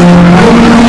Música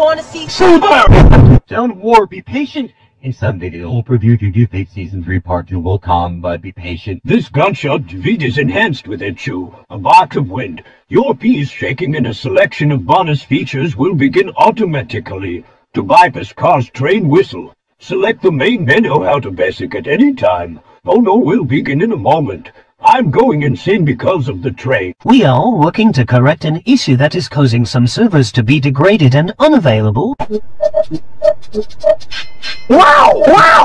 going to see. Don't war, be patient. In some video, we'll preview Duty Fate Season 3 Part 2 will come, but be patient. This gunshot defeat is enhanced with Echu, a bark of wind. Your piece shaking in a selection of bonus features will begin automatically. To bypass car's train whistle, select the main menu how to basic at any time. Oh no, will begin in a moment. I'm going insane because of the train. We are working to correct an issue that is causing some servers to be degraded and unavailable. Wow! Wow! Wow!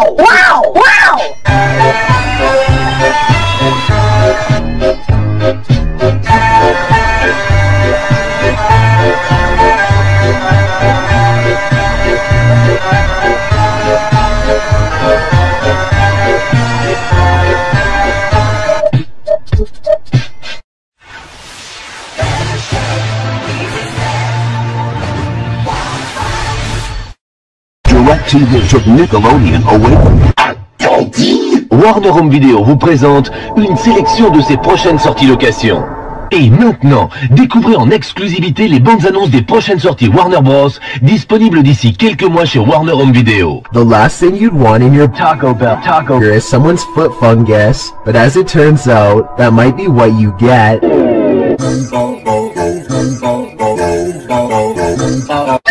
Nickelodeon from Warner Home Video vous présente une sélection de ses prochaines sorties location. Et maintenant, découvrez en exclusivité les bandes annonces des prochaines sorties Warner Bros. disponibles d'ici quelques mois chez Warner Home Video. The last thing you'd want in your Taco Bell taco is someone's foot fungus, but as it turns out, that might be what you get.